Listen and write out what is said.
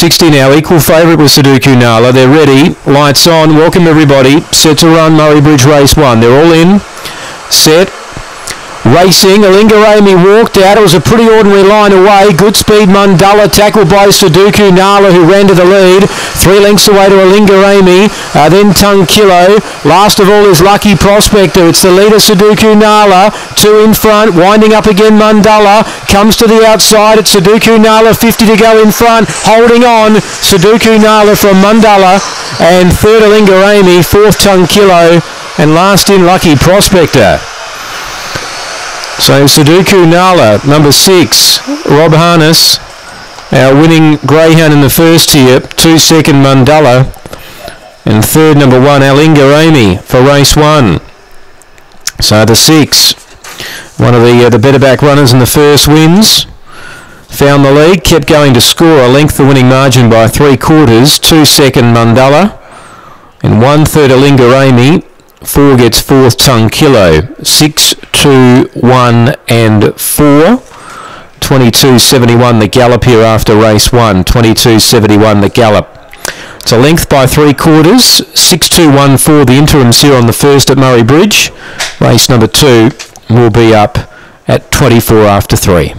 160 now. Equal favourite with Sudoku Nala. They're ready. Lights on. Welcome everybody. Set to run Murray Bridge Race 1. They're all in. Set. Racing, Alinga Amy walked out. It was a pretty ordinary line away. Good speed Mundalla tackled by Sudoku Nala who ran to the lead. Three lengths away to Alinga Amy. Uh, then Tungkillo. Last of all is Lucky Prospector. It's the leader Sudoku Nala. Two in front. Winding up again Mundalla. Comes to the outside. It's Sudoku Nala. 50 to go in front. Holding on. Sudoku Nala from Mundalla. And third Alinga Amy. Fourth Tungkillo. And last in Lucky Prospector. So Sudoku Nala, number six. Rob Harness, our winning greyhound in the first here. Two second Mundalla, And third, number one, Alinga Amy for race one. So the six, one of the uh, the better back runners in the first wins. Found the lead, kept going to score a length the winning margin by three quarters. Two second Mundalla, And one third Alinga Amy. Four gets fourth Tungkillo. Six, two, one, and four. 22.71 the gallop here after race one. 22.71 the gallop. It's a length by three quarters. 6.214 the interims here on the first at Murray Bridge. Race number two will be up at 24 after three.